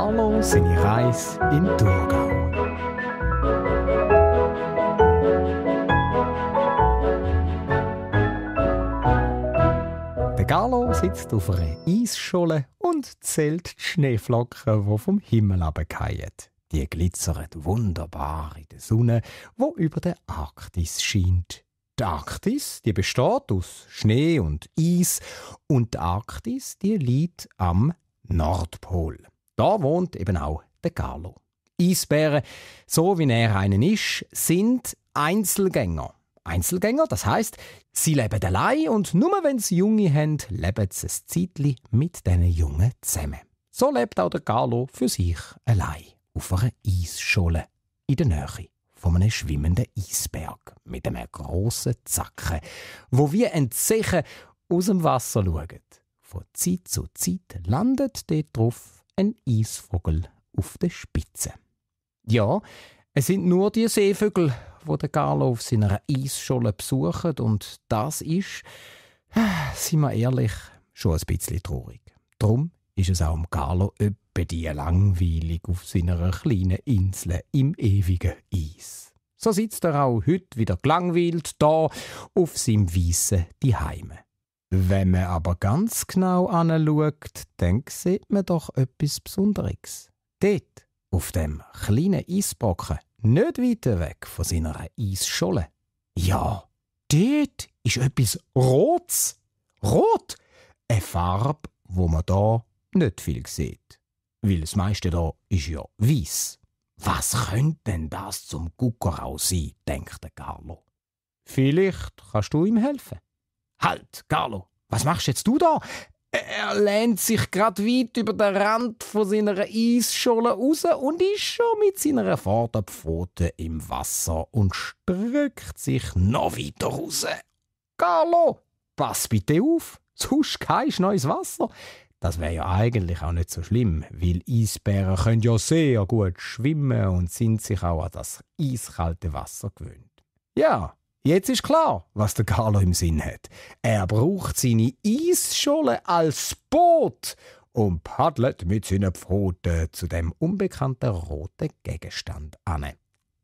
Carlo seine Reise in Thurgau. Der Carlo sitzt auf einer Eisscholle und zählt die Schneeflocken, die vom Himmel abfallen. Die glitzern wunderbar in der Sonne, wo über der Arktis scheint. Die Arktis, die besteht aus Schnee und Eis und die Arktis, die liegt am Nordpol. Da wohnt eben auch der Carlo. Eisbären, so wie er einen ist, sind Einzelgänger. Einzelgänger, das heißt, sie leben allein und nur wenn sie Junge haben, leben sie ein Zeitchen mit diesen Jungen zusammen. So lebt auch der Carlo für sich allein auf einer Eisscholle in der Nähe von einem schwimmenden Eisberg mit einem grossen Zacken, wo wie ein Zeichen aus dem Wasser schaut. Von Zeit zu Zeit landet dort drauf ein Eisvogel auf der Spitze. Ja, es sind nur die Seevögel, wo der Carlo auf seiner Eisscholle besucht und das ist, sind wir ehrlich, schon ein bisschen traurig. Drum ist es auch um Carlo öppe die langweilig auf seiner kleinen Insel im ewigen Eis. So sitzt er auch heute wieder gelangweilt da auf seinem weissen Heime. Wenn man aber ganz genau anschaut, dann sieht man doch etwas Besonderes. Dort, auf dem kleinen Eisbrocken, nicht weit weg von seiner Eisscholle. Ja, dort ist etwas Rotes. Rot! Eine Farbe, wo man da nicht viel sieht. Weil das meiste da ist ja weiß. Was könnte denn das zum Guckerau sein, denkt der Carlo. Vielleicht kannst du ihm helfen. Halt, Carlo, was machst jetzt du da? Er lehnt sich grad weit über den Rand von seiner Eisscholle raus und ist schon mit seiner Vorderpfote im Wasser und streckt sich noch weiter raus. Carlo, pass bitte auf, sonst kein neues Wasser. Das wäre ja eigentlich auch nicht so schlimm, weil Eisbären können ja sehr gut schwimmen und sind sich auch an das eiskalte Wasser gewöhnt. Ja, jetzt ist klar, was der Carlo im Sinn hat. Er braucht seine Eisscholle als Boot und paddelt mit seinen Pfoten zu dem unbekannten roten Gegenstand an.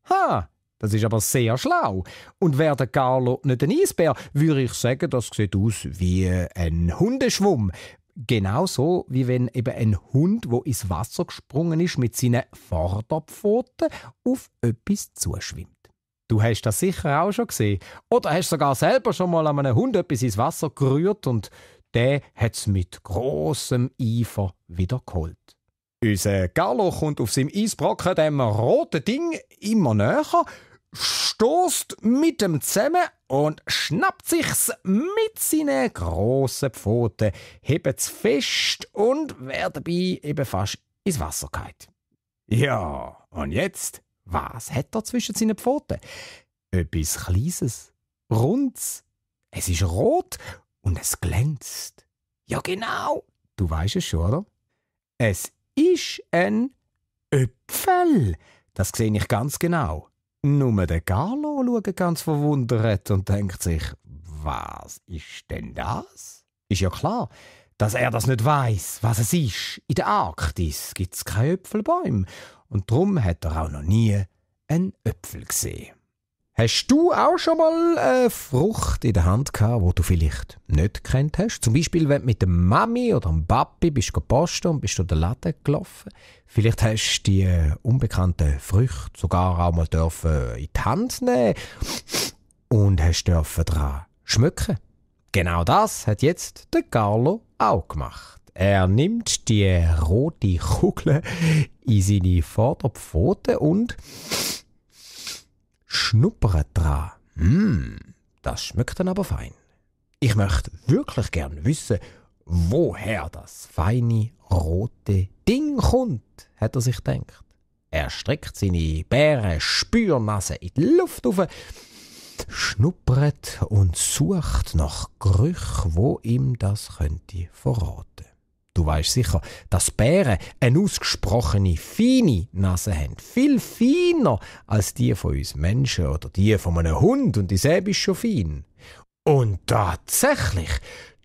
Ha, das ist aber sehr schlau. Und wäre der Carlo nicht ein Eisbär, würde ich sagen, das sieht aus wie ein Hundeschwumm. Genauso wie wenn eben ein Hund, wo ins Wasser gesprungen ist, mit seinen Vorderpfoten auf etwas zuschwimmt. Du hast das sicher auch schon gesehen. Oder hast sogar selber schon mal an einem Hund etwas ins Wasser gerührt und der hat es mit großem Eifer wieder geholt. Unser Gallo kommt auf seinem Eisbrocken dem roten Ding immer näher stoßt mit dem zusammen und schnappt sich's mit seinen grossen Pfoten, hebt's fest und wer dabei eben fast ins Wasser geht. Ja, und jetzt? Was hat er zwischen seinen Pfoten? Etwas Kleines, Rundes. Es ist rot und es glänzt. Ja, genau. Du weißt es schon, oder? Es ist ein Äpfel. Das sehe ich ganz genau. Nur der Carlo schaut ganz verwundert und denkt sich, was ist denn das? Ist ja klar, dass er das nicht weiß, was es ist. In der Arktis gibt's keine Äpfelbäume und drum hat er auch noch nie einen Äpfel gesehen. Hast du auch schon mal eine Frucht in der Hand gehabt, wo du vielleicht nicht kennt hast? Zum Beispiel, wenn du mit der Mami oder dem Papi bist posten und bist durch den Laden gelaufen. Vielleicht hast du die unbekannten Früchte sogar auch mal dürfen in die Hand nehmen und hast dürfen dran schmücken. Genau das hat jetzt der Carlo auch gemacht. Er nimmt die rote Kugel in seine Vorderpfote und schnuppert dran. Hm, das schmeckt dann aber fein. Ich möchte wirklich gern wissen, woher das feine rote Ding kommt, hat er sich gedacht. Er streckt seine Bären Spürnase in die Luft auf, schnuppert und sucht nach Gerüchen, wo ihm das könnte verraten. Du weißt sicher, dass Bären eine ausgesprochene feine Nase haben. Viel feiner als die von uns Menschen oder die von einem Hund und dieselbe ist schon fein. Und tatsächlich,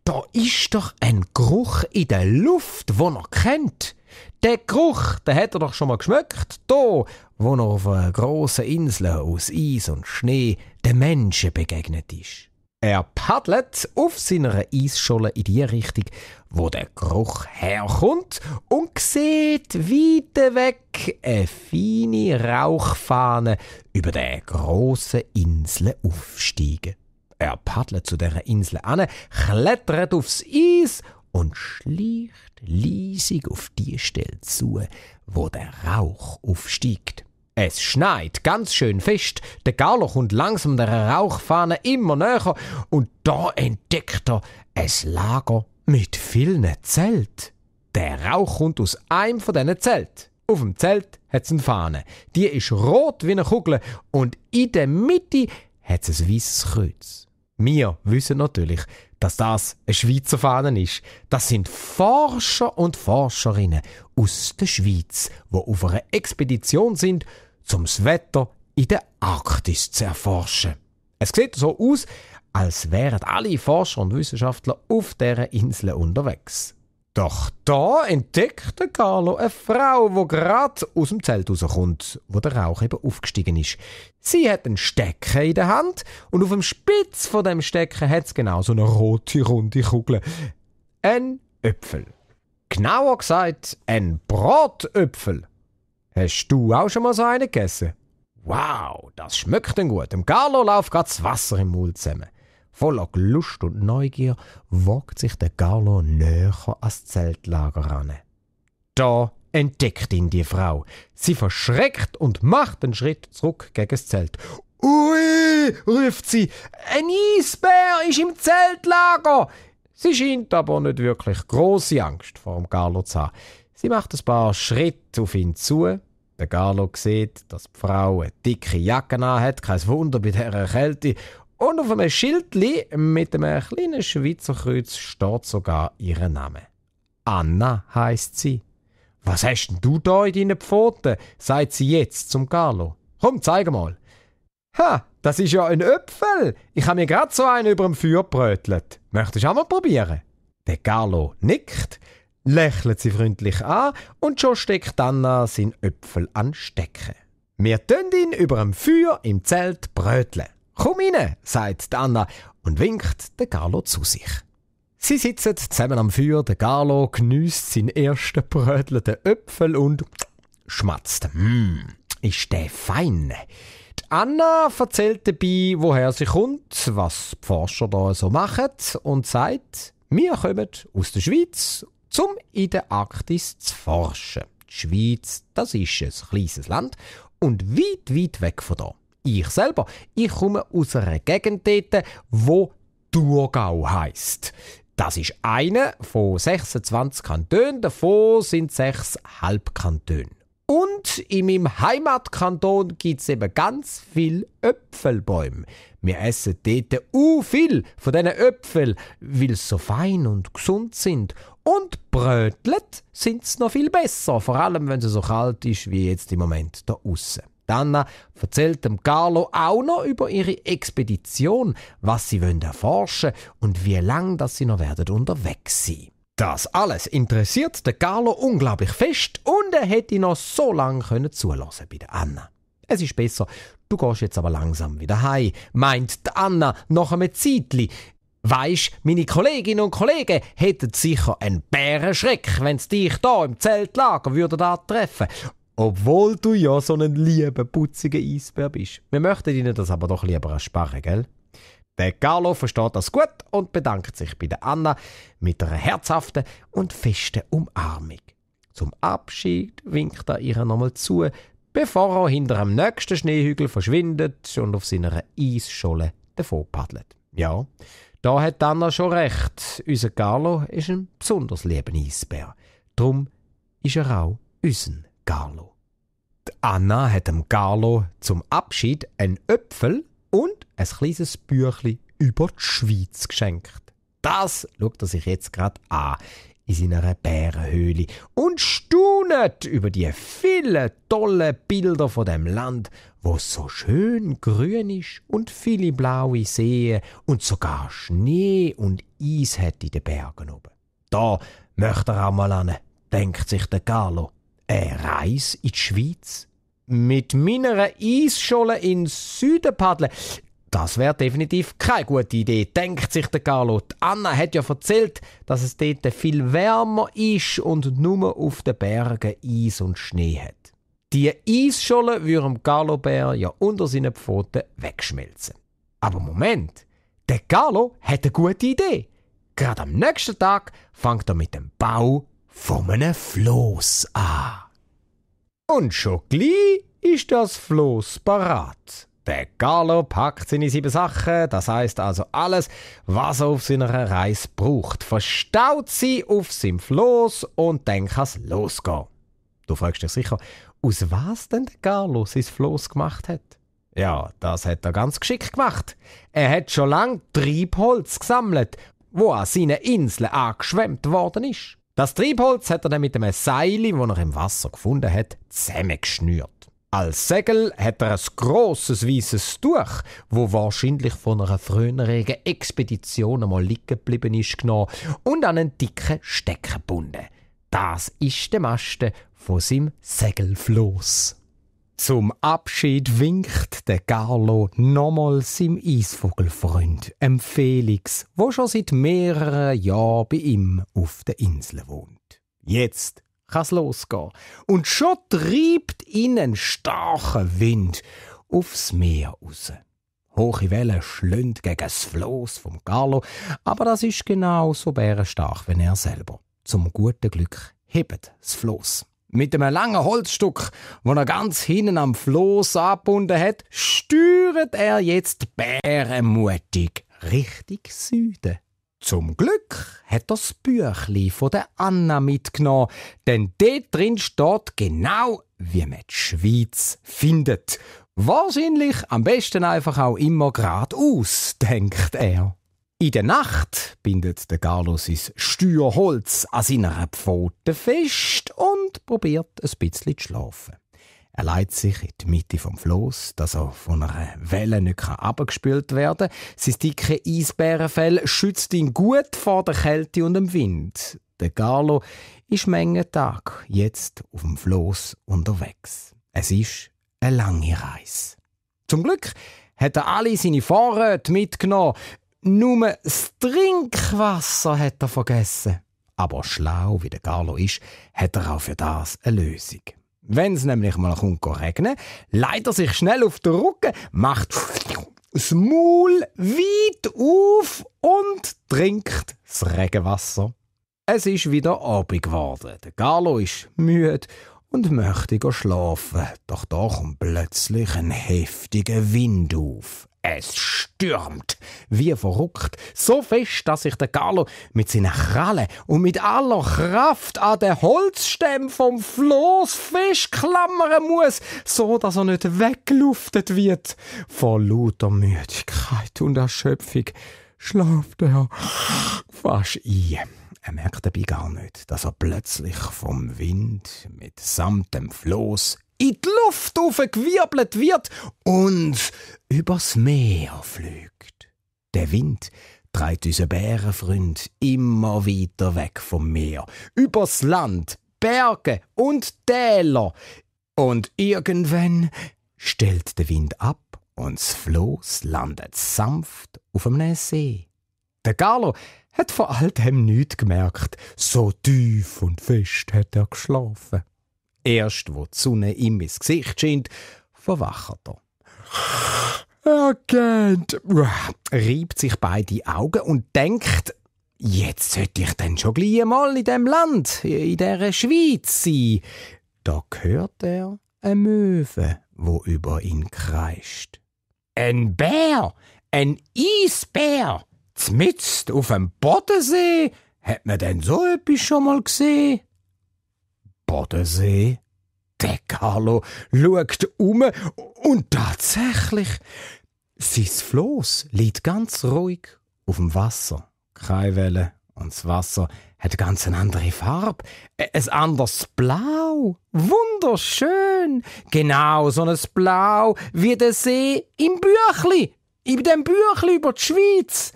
da ist doch ein Geruch in der Luft, wo er kennt. Der Geruch, den hat er doch schon mal geschmeckt, da, wo er auf einer grossen Insel aus Eis und Schnee den Menschen begegnet ist. Er paddelt auf seiner Eisscholle in die Richtung, wo der Geruch herkommt und sieht weit weg eine feine Rauchfahne über der grossen Insel aufsteigen. Er paddelt zu der Insel an, klettert aufs Eis und schleicht leisig auf die Stelle zu, wo der Rauch aufsteigt. Es schneit ganz schön fest. Der Carlo kommt langsam der Rauchfahne immer näher und da entdeckt er ein Lager mit vielen Zelt. Der Rauch kommt aus einem von diesen Zelt. Auf dem Zelt hat es eine Fahne. Die ist rot wie eine Kugel und in der Mitte hat es ein weißes Kreuz. Wir wissen natürlich, dass das eine Schweizer Fahne ist. Das sind Forscher und Forscherinnen aus der Schweiz, die auf einer Expedition sind, um das Wetter in der Arktis zu erforschen. Es sieht so aus, als wären alle Forscher und Wissenschaftler auf dieser Insel unterwegs. Doch da entdeckt der Carlo eine Frau, die gerade aus dem Zelt rauskommt, wo der Rauch eben aufgestiegen ist. Sie hat einen Stecker in der Hand und auf dem Spitz von dem Stecker hat es genau so eine rote, runde Kugel. Ein Öpfel. Genauer gesagt, ein Bratöpfel. Hast du auch schon mal so einen gegessen? Wow, das schmeckt denn gut. Dem Carlo läuft grad das Wasser im Mund zusammen. Voller Lust und Neugier wagt sich der Carlo näher ans Zeltlager an. Da entdeckt ihn die Frau. Sie verschreckt und macht einen Schritt zurück gegen das Zelt. Ui, ruft sie, ein Eisbär ist im Zeltlager. Sie scheint aber nicht wirklich große Angst vor dem Carlo zu haben. Sie macht ein paar Schritte auf ihn zu. Der Carlo sieht, dass die Frau eine dicke Jacke hat, kein Wunder bei dieser Kälte, und auf einem Schildli mit einem kleinen Schweizer Kreuz steht sogar ihr Name. Anna heißt sie. Was hast denn du da in deinen Pfoten? sagt sie jetzt zum Carlo. Komm, zeig mal. Ha, das ist ja ein Öpfel. Ich habe mir gerade so einen über dem Feuer brötelt. Möchtest du auch mal probieren? Der Carlo nickt, lächelt sie freundlich an und schon steckt Anna sein Öpfel an Stecken. Wir tun ihn über dem Feuer im Zelt bröteln. Komm rein, sagt Anna und winkt den Carlo zu sich. Sie sitzen zusammen am Feuer, der Carlo geniesst seinen ersten brötelten Äpfel und schmatzt. Mmm, ist der fein. Die Anna erzählt dabei, woher sie kommt, was die Forscher da so machen und sagt, wir kommen aus der Schweiz, um in der Arktis zu forschen. Die Schweiz, das ist ein kleines Land und weit, weit weg von da. Ich selber, ich komme aus einer Gegend dort, wo Thurgau heisst. Das ist einer von 26 Kantonen, davon sind sechs Halbkantone. Und in meinem Heimatkanton gibt es eben ganz viele Äpfelbäume. Wir essen dort u viel von diesen Äpfeln, weil sie so fein und gesund sind. Und brötelt sind sie noch viel besser, vor allem wenn es so kalt ist wie jetzt im Moment da außen. Anna erzählt dem Carlo auch noch über ihre Expedition, was sie wollen erforschen und wie lang dass sie noch werden unterwegs sein. Das alles interessiert den Carlo unglaublich fest und er hätte noch so lange können zulassen bei der Anna. Es ist besser, du gehst jetzt aber langsam wieder heim, meint die Anna nach einem Zeitli. Weisst, meine Kolleginnen und Kollegen hätten sicher einen Bärenschreck, wenn sie dich da im Zeltlager würden da treffen. Obwohl du ja so ein lieber, putziger Eisbär bist. Wir möchten ihnen das aber doch lieber ersparen, gell? Der Carlo versteht das gut und bedankt sich bei der Anna mit einer herzhaften und festen Umarmung. Zum Abschied winkt er ihr nochmal zu, bevor er hinter dem nächsten Schneehügel verschwindet und auf seiner Eisscholle davon paddelt. Ja, da hat Anna schon recht. Unser Carlo ist ein besonders lieber Eisbär. Drum ist er auch unser Carlo. Anna hat dem Carlo zum Abschied ein Öpfel und ein kleines Büchli über die Schweiz geschenkt. Das schaut er sich jetzt gerade an in seiner Bärenhöhle und staunet über die vielen tollen Bilder von dem Land, wo so schön grün ist und viele blaue Seen und sogar Schnee und Eis hat in den Bergen oben. Da möchte er auch mal an. denkt sich der Carlo. Eine Reise in die Schweiz? Mit meiner Eisscholle in Süden paddeln? Das wäre definitiv keine gute Idee, denkt sich der Carlo. Die Anna hat ja erzählt, dass es dort viel wärmer ist und nur auf den Bergen Eis und Schnee hat. Die Eisscholle würde Carlo Bär ja unter seinen Pfoten wegschmelzen. Aber Moment, der Carlo hat eine gute Idee. Gerade am nächsten Tag fängt er mit dem Bau von einem Floß an. Und schon gleich ist das Floß parat. Der Carlo packt seine sieben Sachen, das heißt also alles, was er auf seiner Reise braucht, verstaut sie auf seinem Floß und dann kann es losgehen. Du fragst dich sicher, aus was denn der Carlo sein Floß gemacht hat? Ja, das hat er ganz geschickt gemacht. Er hat schon lang Triebholz gesammelt, wo an seinen Inseln angeschwemmt worden ist. Das Triebholz hat er dann mit einem Seil, das er im Wasser gefunden hat, zusammengeschnürt. Als Segel hat er ein grosses weißes Tuch, wo wahrscheinlich von einer früheren Expedition einmal liegen geblieben ist, genommen und an einen dicken Stecker gebunden. Das ist der Maste von seinem Segelfloß. Zum Abschied winkt der Carlo nochmals seinem Eisvogelfreund, em Felix, wo schon seit mehreren Jahren bei ihm auf der Insel wohnt. Jetzt kann's losgehen. Und schon treibt ihn ein starker Wind aufs Meer raus. Hohe Wellen schlönd gegen das Floß vom Carlo, aber das ist genau so bärenstark wie er selber. Zum guten Glück hebt das Floß. Mit einem langen Holzstück, wo er ganz hinten am Floß abgebunden hat, steuert er jetzt bärenmutig Richtung Süden. Zum Glück hat er das Büchli von der Anna mitgenommen, denn dort drin steht genau, wie man die Schweiz findet. Wahrscheinlich am besten einfach auch immer geradeaus, denkt er. In der Nacht bindet der Carlo sein Steuerholz an seiner Pfote fest und probiert ein bisschen zu schlafen. Er leitet sich in die Mitte vom Floß, dass er von einer Welle nicht abgespült werden kann. Sein dicke Eisbärenfell schützt ihn gut vor der Kälte und dem Wind. Der Carlo ist Menge Tag jetzt auf dem Floß unterwegs. Es ist eine lange Reise. Zum Glück hat er alle seine Vorräte mitgenommen. Nur das Trinkwasser hat er vergessen. Aber schlau wie der Carlo ist, hat er auch für das eine Lösung. Wenn es nämlich mal kommt regnen, leitet er sich schnell auf den Rücken, macht das Maul weit auf und trinkt das Regenwasser. Es ist wieder Abend geworden. Der Carlo ist müde und möchte schlafen. Doch da kommt plötzlich ein heftiger Wind auf. Es stürmt, wie verrückt, so fest, dass sich der Carlo mit seinen Krallen und mit aller Kraft an den Holzstämmen vom Floß festklammern muss, so dass er nicht weggeluftet wird. Vor lauter Müdigkeit und Erschöpfung schlaft er fast ein. Er merkt dabei gar nicht, dass er plötzlich vom Wind mit samt dem Floß in die Luft aufgewirbelt wird und übers Meer fliegt. Der Wind treibt unseren Bärenfreund immer weiter weg vom Meer, übers Land, Berge und Täler. Und irgendwann stellt der Wind ab und das Floß landet sanft auf einem See. Der Carlo hat vor all dem nichts gemerkt. So tief und fest hat er geschlafen. Erst, wo die Sonne ihm ins Gesicht scheint, verwacht er. Er geht, reibt sich beide Augen und denkt, jetzt sollte ich denn schon gleich mal in dem Land, in der Schweiz sein. Da hört er eine Möwe, wo über ihn kreischt. Ein Bär, ein Eisbär, zmitzt auf dem Bodensee. Hat man denn so etwas schon mal gesehen? Bodensee. Der Carlo schaut um und tatsächlich, sein Floß liegt ganz ruhig auf dem Wasser. Keine Welle und das Wasser hat ganz eine andere Farbe. Ein anderes Blau. Wunderschön. Genau so ein Blau wie der See im Büchli. In dem Büchli über die Schweiz.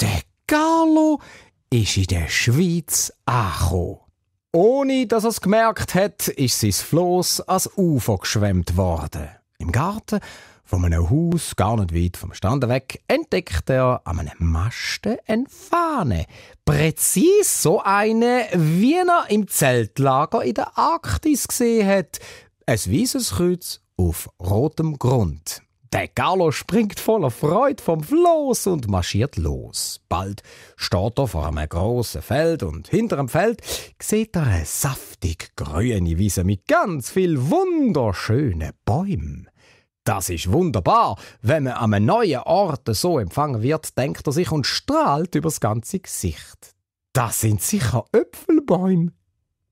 Der Carlo ist in der Schweiz angekommen. Ohne dass er es gemerkt hat, ist sein Floß ans Ufer geschwemmt worden. Im Garten von einem Haus, gar nicht weit vom Strand weg, entdeckt er an einem Masten eine Fahne. Präzis so eine, wie er im Zeltlager in der Arktis gesehen hat. Ein weißes Kreuz auf rotem Grund. Der Carlo springt voller Freude vom Floß und marschiert los. Bald steht er vor einem grossen Feld und hinter dem Feld sieht er eine saftig grüne Wiese mit ganz viel wunderschönen Bäumen. Das ist wunderbar. Wenn man an einem neuen Ort so empfangen wird, denkt er sich und strahlt übers ganze Gesicht. Das sind sicher Äpfelbäume.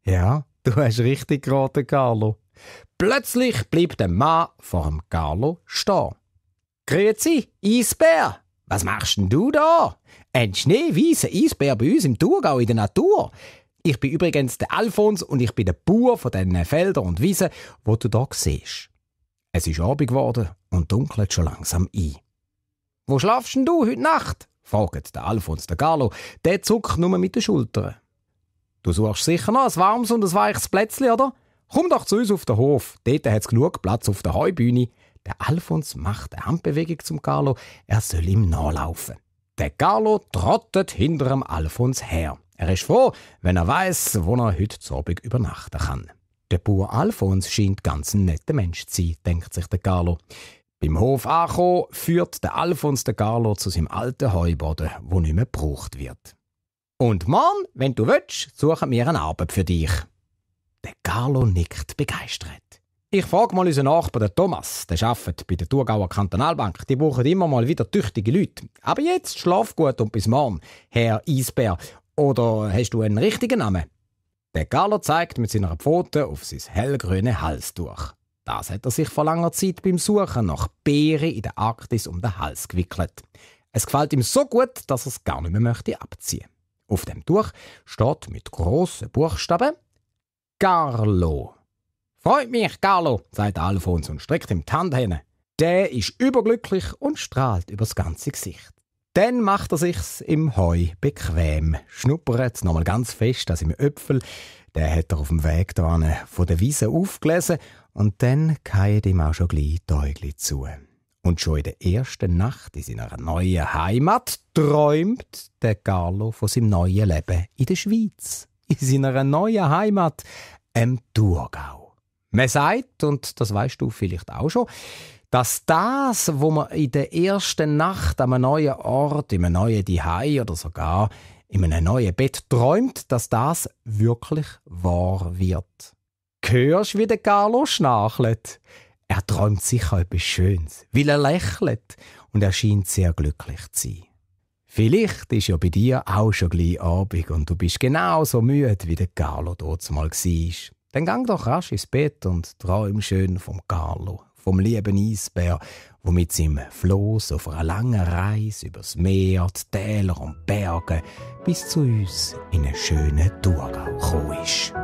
Ja, du hast richtig geraten, Carlo. Plötzlich blieb der Mann vor dem Carlo stehen. Grüezi, Eisbär. Was machst denn du da? Ein schneeweißer Eisbär bei uns im Thurgau in der Natur. Ich bin übrigens der Alfons und ich bin der Bauer von diesen Feldern und Wiesen, wo du da siehst. Es ist Abend geworden und dunkelt schon langsam ein. Wo schlafst denn du heute Nacht? fragt der Alfons der Gallo. Der zuckt nur mit den Schultern. Du suchst sicher noch ein warmes und ein weiches Plätzchen, oder? Komm doch zu uns auf den Hof. Dort hat es genug Platz auf der Heubühne. Der Alfons macht eine Handbewegung zum Carlo. Er soll ihm nachlaufen. Der Carlo trottet hinter dem Alfons her. Er ist froh, wenn er weiß, wo er heute Abend übernachten kann. Der Bauer Alfons scheint ganz ein netter Mensch zu sein, denkt sich der Carlo. Beim Hof angekommen, führt der Alfons den Carlo zu seinem alten Heuboden, wo nicht mehr gebraucht wird. Und Mann, wenn du willst, suchen wir eine Arbeit für dich. Der Carlo nickt begeistert. Ich frage mal unseren Nachbarn, den Thomas. Der arbeitet bei der Thurgauer Kantonalbank. Die brauchen immer mal wieder tüchtige Leute. Aber jetzt schlaf gut und bis morgen, Herr Eisbär. Oder hast du einen richtigen Namen? Der Galler zeigt mit seiner Pfote auf sein hellgrüne Halstuch. Das hat er sich vor langer Zeit beim Suchen nach Beeren in der Arktis um den Hals gewickelt. Es gefällt ihm so gut, dass er es gar nicht mehr möchte abziehen. Auf dem Tuch steht mit grossen Buchstaben Carlo. Freut mich, Carlo, sagt Alfons und streckt ihm die Hand hin. Der ist überglücklich und strahlt übers ganze Gesicht. Dann macht er sich's im Heu bequem, schnuppert nochmal ganz fest an seinem Öpfel. Der hat er auf dem Weg da von der Wiese aufgelesen und dann geht ihm auch schon gleich die Äugli zu. Und schon in der ersten Nacht in seiner neuen Heimat träumt der Carlo von seinem neuen Leben in der Schweiz. In seiner neuen Heimat, im Thurgau. Man sagt, und das weißt du vielleicht auch schon, dass das, wo man in der ersten Nacht an einem neuen Ort, in einem neuen Dihei oder sogar in einem neuen Bett träumt, dass das wirklich wahr wird. Hörst, wie der Carlo schnarchelt? Er träumt sicher etwas Schönes, weil er lächelt und er scheint sehr glücklich zu sein. Vielleicht ist ja bei dir auch schon gleich Abend und du bist genauso müde, wie der Carlo dort mal war. Dann gang doch rasch ins Bett und träum schön vom Carlo vom lieben Eisbär, wo mit seinem Floß auf einer langen Reise übers Meer, die Täler und Berge bis zu uns in einen schönen Thurgau gekommen ist.